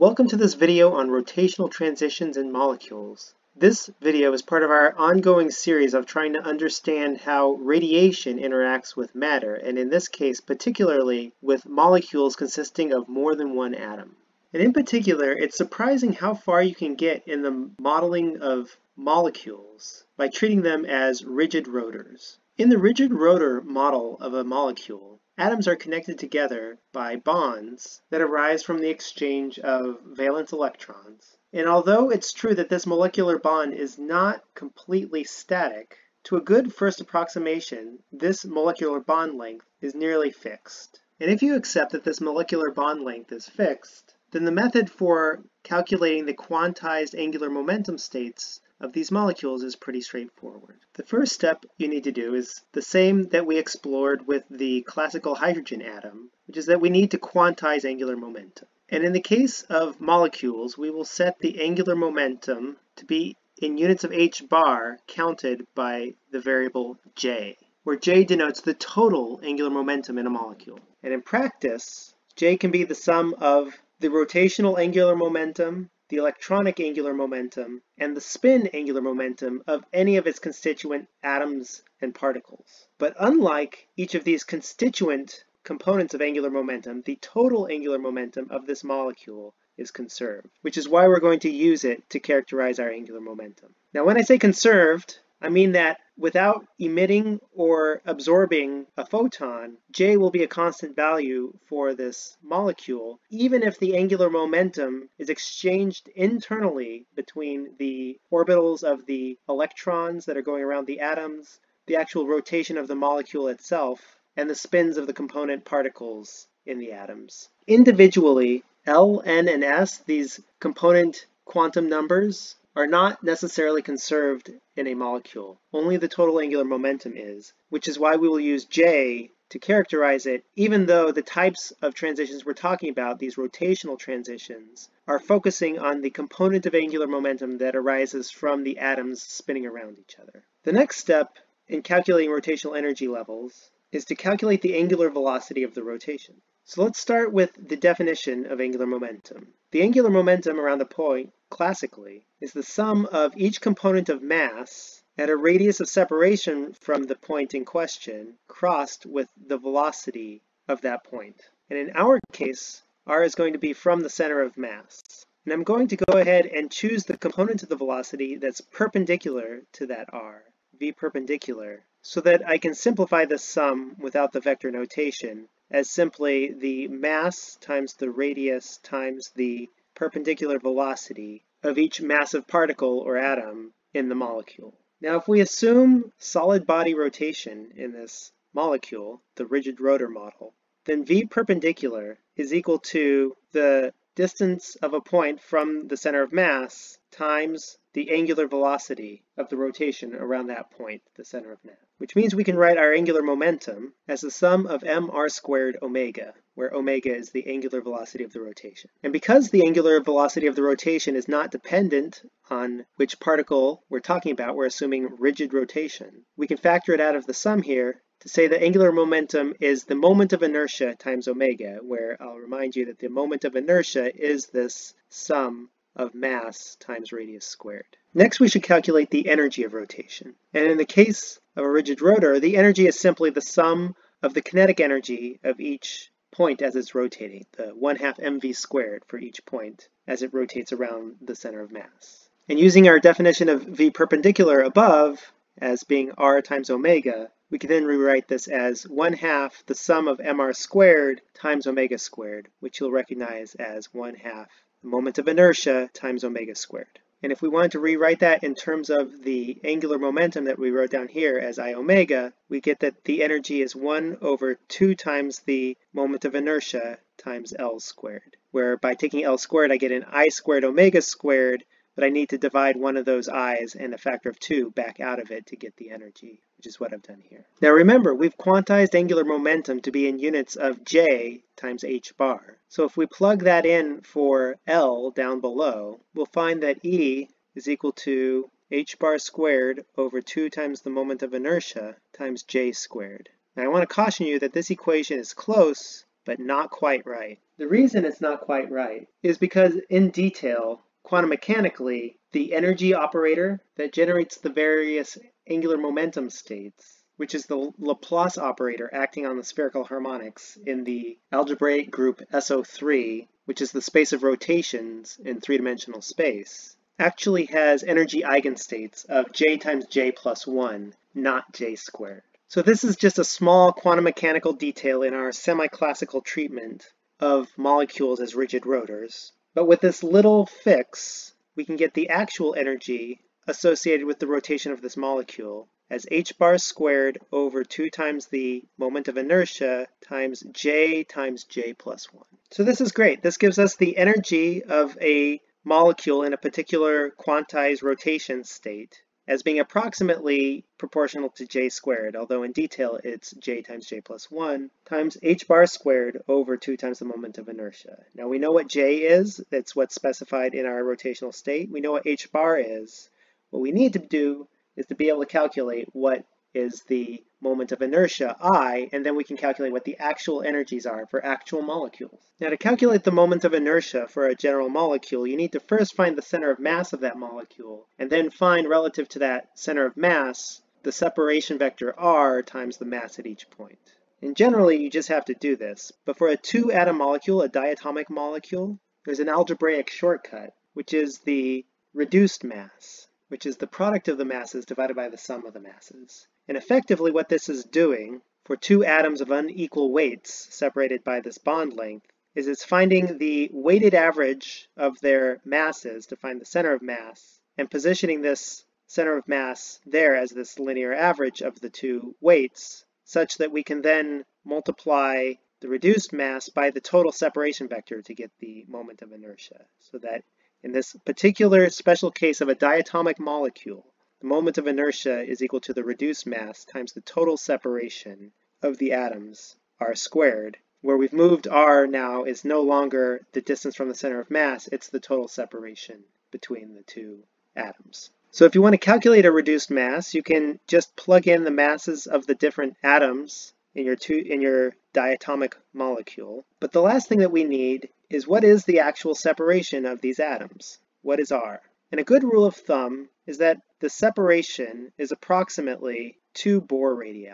Welcome to this video on rotational transitions in molecules. This video is part of our ongoing series of trying to understand how radiation interacts with matter, and in this case particularly with molecules consisting of more than one atom. And in particular, it's surprising how far you can get in the modeling of molecules by treating them as rigid rotors. In the rigid rotor model of a molecule, Atoms are connected together by bonds that arise from the exchange of valence electrons. And although it's true that this molecular bond is not completely static, to a good first approximation, this molecular bond length is nearly fixed. And if you accept that this molecular bond length is fixed, then the method for calculating the quantized angular momentum states of these molecules is pretty straightforward. The first step you need to do is the same that we explored with the classical hydrogen atom, which is that we need to quantize angular momentum. And in the case of molecules, we will set the angular momentum to be in units of h bar counted by the variable j, where j denotes the total angular momentum in a molecule. And in practice, j can be the sum of the rotational angular momentum the electronic angular momentum, and the spin angular momentum of any of its constituent atoms and particles. But unlike each of these constituent components of angular momentum, the total angular momentum of this molecule is conserved, which is why we're going to use it to characterize our angular momentum. Now when I say conserved, I mean that without emitting or absorbing a photon, J will be a constant value for this molecule, even if the angular momentum is exchanged internally between the orbitals of the electrons that are going around the atoms, the actual rotation of the molecule itself, and the spins of the component particles in the atoms. Individually, L, N, and S, these component quantum numbers, are not necessarily conserved in a molecule. Only the total angular momentum is, which is why we will use J to characterize it, even though the types of transitions we're talking about, these rotational transitions, are focusing on the component of angular momentum that arises from the atoms spinning around each other. The next step in calculating rotational energy levels is to calculate the angular velocity of the rotation. So let's start with the definition of angular momentum. The angular momentum around a point classically, is the sum of each component of mass at a radius of separation from the point in question crossed with the velocity of that point. And in our case, r is going to be from the center of mass. And I'm going to go ahead and choose the component of the velocity that's perpendicular to that r, v perpendicular, so that I can simplify this sum without the vector notation as simply the mass times the radius times the perpendicular velocity of each massive particle or atom in the molecule. Now if we assume solid body rotation in this molecule, the rigid rotor model, then v perpendicular is equal to the distance of a point from the center of mass times the angular velocity of the rotation around that point, the center of mass. Which means we can write our angular momentum as the sum of mr squared omega, where omega is the angular velocity of the rotation. And because the angular velocity of the rotation is not dependent on which particle we're talking about, we're assuming rigid rotation, we can factor it out of the sum here to say that angular momentum is the moment of inertia times omega, where I'll remind you that the moment of inertia is this sum of mass times radius squared. Next, we should calculate the energy of rotation. And in the case of a rigid rotor, the energy is simply the sum of the kinetic energy of each point as it's rotating, the 1 half mv squared for each point as it rotates around the center of mass. And using our definition of v perpendicular above as being r times omega, we can then rewrite this as 1 half the sum of mr squared times omega squared, which you'll recognize as 1 half moment of inertia times omega squared. And if we wanted to rewrite that in terms of the angular momentum that we wrote down here as I omega, we get that the energy is 1 over 2 times the moment of inertia times L squared, where by taking L squared I get an I squared omega squared, but I need to divide one of those i's and a factor of 2 back out of it to get the energy which is what I've done here. Now remember, we've quantized angular momentum to be in units of j times h bar. So if we plug that in for L down below, we'll find that E is equal to h bar squared over 2 times the moment of inertia times j squared. Now I want to caution you that this equation is close but not quite right. The reason it's not quite right is because in detail, quantum mechanically, the energy operator that generates the various angular momentum states, which is the Laplace operator acting on the spherical harmonics in the algebraic group SO3, which is the space of rotations in three-dimensional space, actually has energy eigenstates of j times j plus 1, not j squared. So this is just a small quantum mechanical detail in our semi-classical treatment of molecules as rigid rotors. But with this little fix, we can get the actual energy associated with the rotation of this molecule as h bar squared over 2 times the moment of inertia times j times j plus 1. So this is great. This gives us the energy of a molecule in a particular quantized rotation state as being approximately proportional to j squared, although in detail it's j times j plus 1 times h bar squared over 2 times the moment of inertia. Now we know what j is, that's what's specified in our rotational state. We know what h bar is. What we need to do is to be able to calculate what is the moment of inertia, I, and then we can calculate what the actual energies are for actual molecules. Now to calculate the moment of inertia for a general molecule, you need to first find the center of mass of that molecule, and then find relative to that center of mass the separation vector r times the mass at each point. And generally, you just have to do this. But for a two-atom molecule, a diatomic molecule, there's an algebraic shortcut, which is the reduced mass, which is the product of the masses divided by the sum of the masses. And effectively what this is doing for two atoms of unequal weights separated by this bond length is it's finding the weighted average of their masses to find the center of mass and positioning this center of mass there as this linear average of the two weights such that we can then multiply the reduced mass by the total separation vector to get the moment of inertia. So that in this particular special case of a diatomic molecule, the moment of inertia is equal to the reduced mass times the total separation of the atoms, r squared, where we've moved r now is no longer the distance from the center of mass, it's the total separation between the two atoms. So if you want to calculate a reduced mass, you can just plug in the masses of the different atoms in your two in your diatomic molecule. But the last thing that we need is what is the actual separation of these atoms? What is r? And a good rule of thumb is that the separation is approximately 2 Bohr radii,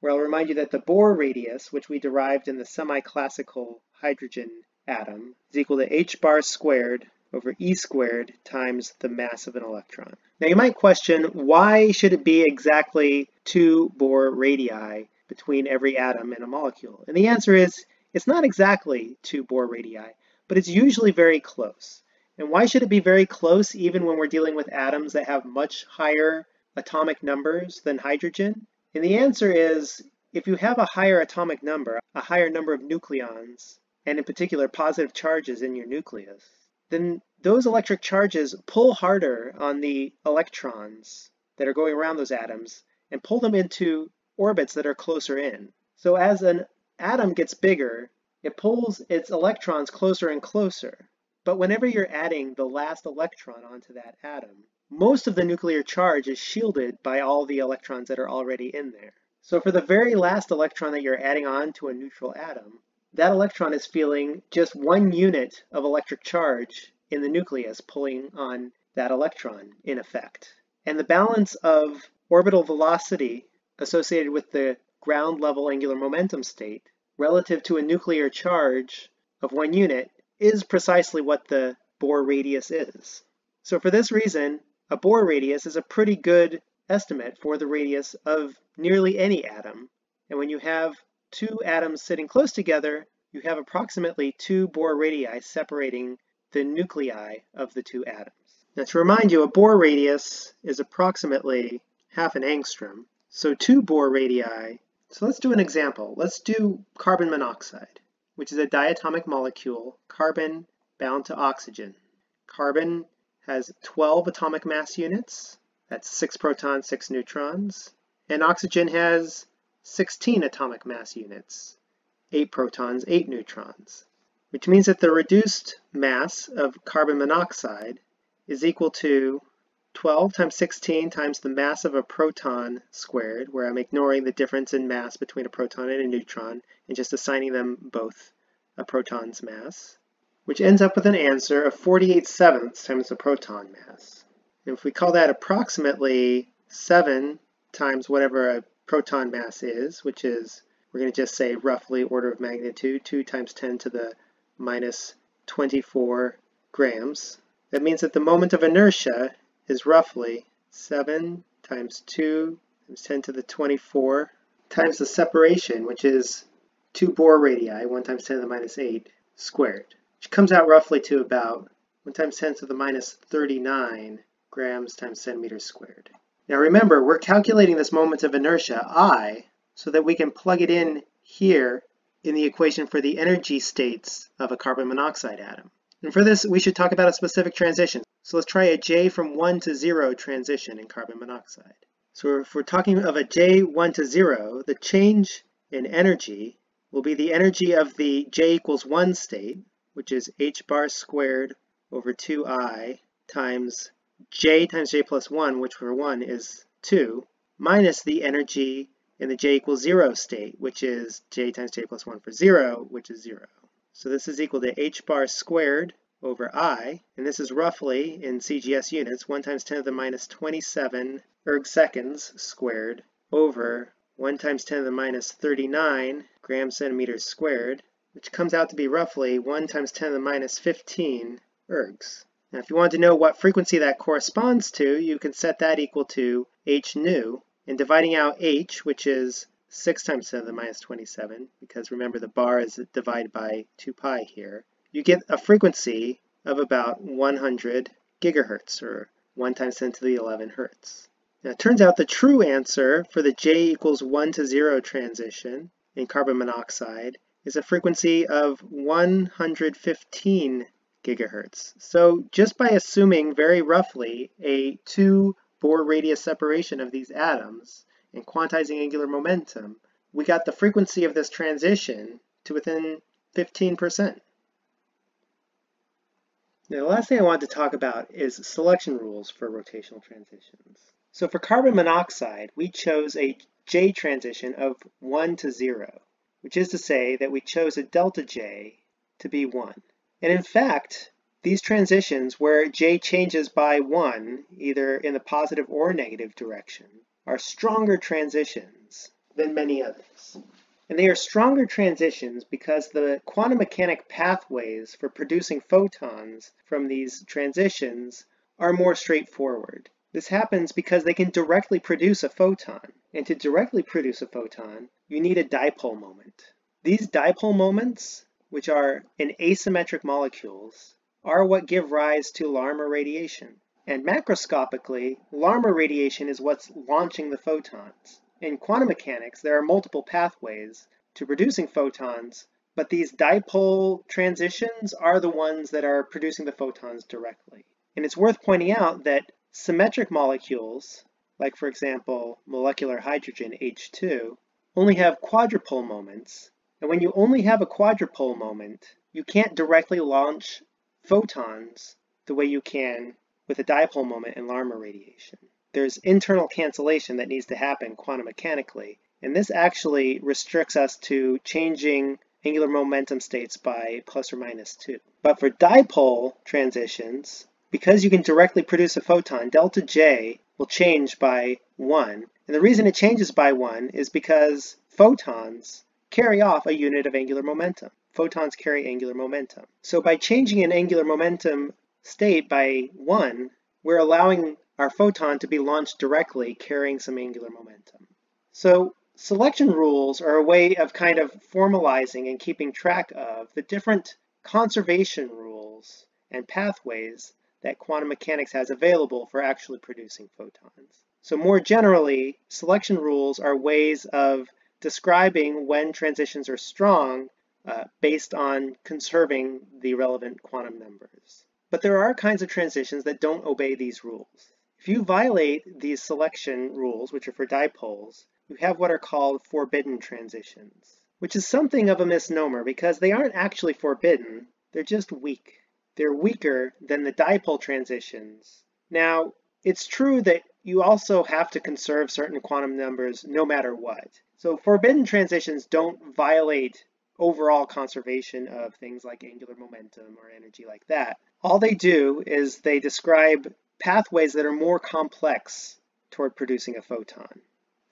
where I'll remind you that the Bohr radius, which we derived in the semi-classical hydrogen atom, is equal to h bar squared over e squared times the mass of an electron. Now you might question, why should it be exactly 2 Bohr radii between every atom in a molecule? And the answer is, it's not exactly 2 Bohr radii, but it's usually very close. And why should it be very close even when we're dealing with atoms that have much higher atomic numbers than hydrogen? And the answer is, if you have a higher atomic number, a higher number of nucleons, and in particular positive charges in your nucleus, then those electric charges pull harder on the electrons that are going around those atoms and pull them into orbits that are closer in. So as an atom gets bigger, it pulls its electrons closer and closer. But whenever you're adding the last electron onto that atom, most of the nuclear charge is shielded by all the electrons that are already in there. So for the very last electron that you're adding on to a neutral atom, that electron is feeling just one unit of electric charge in the nucleus pulling on that electron in effect. And the balance of orbital velocity associated with the ground level angular momentum state relative to a nuclear charge of one unit is precisely what the Bohr radius is. So for this reason, a Bohr radius is a pretty good estimate for the radius of nearly any atom. And when you have two atoms sitting close together, you have approximately two Bohr radii separating the nuclei of the two atoms. Now to remind you, a Bohr radius is approximately half an angstrom. So two Bohr radii. So let's do an example. Let's do carbon monoxide which is a diatomic molecule, carbon bound to oxygen. Carbon has 12 atomic mass units, that's 6 protons, 6 neutrons, and oxygen has 16 atomic mass units, 8 protons, 8 neutrons, which means that the reduced mass of carbon monoxide is equal to 12 times 16 times the mass of a proton squared, where I'm ignoring the difference in mass between a proton and a neutron and just assigning them both a proton's mass, which ends up with an answer of 48 sevenths times the proton mass. And if we call that approximately 7 times whatever a proton mass is, which is, we're going to just say roughly order of magnitude, 2 times 10 to the minus 24 grams. That means that the moment of inertia is roughly 7 times 2 times 10 to the 24 times the separation, which is 2 Bohr radii, 1 times 10 to the minus 8 squared, which comes out roughly to about 1 times 10 to the minus 39 grams times centimeters squared. Now remember, we're calculating this moment of inertia, I, so that we can plug it in here in the equation for the energy states of a carbon monoxide atom. And for this, we should talk about a specific transition. So let's try a J from 1 to 0 transition in carbon monoxide. So if we're talking of a J 1 to 0, the change in energy will be the energy of the J equals 1 state, which is h bar squared over 2i times j times j plus 1, which for 1 is 2, minus the energy in the j equals 0 state, which is j times j plus 1 for 0, which is 0. So this is equal to h bar squared over I, and this is roughly, in CGS units, 1 times 10 to the minus 27 erg seconds squared over 1 times 10 to the minus 39 gram centimeters squared, which comes out to be roughly 1 times 10 to the minus 15 ergs. Now if you want to know what frequency that corresponds to, you can set that equal to h nu, and dividing out h, which is 6 times 10 to the minus 27, because remember the bar is divided by 2 pi here, you get a frequency of about 100 gigahertz, or 1 times 10 to the 11 hertz. Now it turns out the true answer for the J equals 1 to 0 transition in carbon monoxide is a frequency of 115 gigahertz. So just by assuming very roughly a 2 Bohr radius separation of these atoms and quantizing angular momentum, we got the frequency of this transition to within 15%. Now, the last thing I wanted to talk about is selection rules for rotational transitions. So for carbon monoxide, we chose a J transition of 1 to 0, which is to say that we chose a delta J to be 1. And in fact, these transitions where J changes by 1, either in the positive or negative direction, are stronger transitions than many others. And they are stronger transitions because the quantum mechanic pathways for producing photons from these transitions are more straightforward. This happens because they can directly produce a photon. And to directly produce a photon, you need a dipole moment. These dipole moments, which are in asymmetric molecules, are what give rise to Larmor radiation. And macroscopically, Larmor radiation is what's launching the photons. In quantum mechanics, there are multiple pathways to producing photons, but these dipole transitions are the ones that are producing the photons directly. And it's worth pointing out that symmetric molecules, like for example, molecular hydrogen, H2, only have quadrupole moments. And when you only have a quadrupole moment, you can't directly launch photons the way you can with a dipole moment in Larmor radiation there's internal cancellation that needs to happen quantum mechanically. And this actually restricts us to changing angular momentum states by plus or minus 2. But for dipole transitions, because you can directly produce a photon, delta J will change by 1. And the reason it changes by 1 is because photons carry off a unit of angular momentum. Photons carry angular momentum. So by changing an angular momentum state by 1, we're allowing our photon to be launched directly carrying some angular momentum. So selection rules are a way of kind of formalizing and keeping track of the different conservation rules and pathways that quantum mechanics has available for actually producing photons. So more generally, selection rules are ways of describing when transitions are strong uh, based on conserving the relevant quantum numbers. But there are kinds of transitions that don't obey these rules. If you violate these selection rules, which are for dipoles, you have what are called forbidden transitions, which is something of a misnomer because they aren't actually forbidden, they're just weak. They're weaker than the dipole transitions. Now, it's true that you also have to conserve certain quantum numbers no matter what. So forbidden transitions don't violate overall conservation of things like angular momentum or energy like that. All they do is they describe pathways that are more complex toward producing a photon.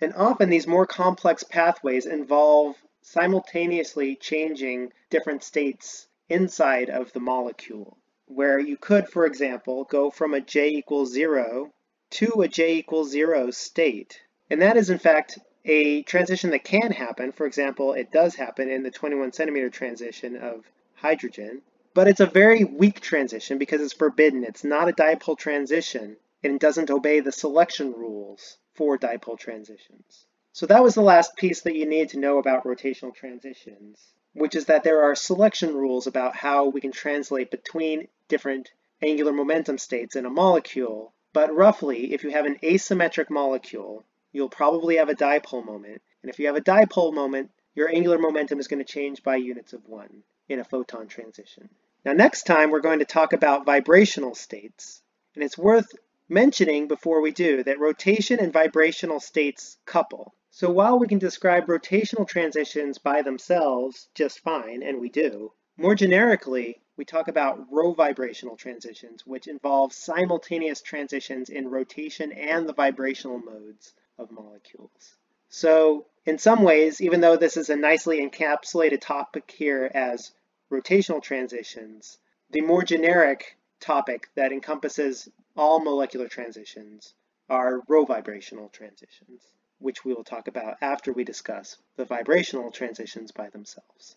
And often these more complex pathways involve simultaneously changing different states inside of the molecule, where you could, for example, go from a j equals zero to a j equals zero state. And that is in fact a transition that can happen. For example, it does happen in the 21 centimeter transition of hydrogen, but it's a very weak transition because it's forbidden. It's not a dipole transition and it doesn't obey the selection rules for dipole transitions. So that was the last piece that you need to know about rotational transitions, which is that there are selection rules about how we can translate between different angular momentum states in a molecule. But roughly, if you have an asymmetric molecule, you'll probably have a dipole moment. And if you have a dipole moment, your angular momentum is going to change by units of one in a photon transition. Now next time we're going to talk about vibrational states. And it's worth mentioning before we do that rotation and vibrational states couple. So while we can describe rotational transitions by themselves just fine, and we do, more generically, we talk about rovibrational transitions, which involve simultaneous transitions in rotation and the vibrational modes of molecules. So in some ways, even though this is a nicely encapsulated topic here as rotational transitions, the more generic topic that encompasses all molecular transitions are rovibrational transitions, which we will talk about after we discuss the vibrational transitions by themselves.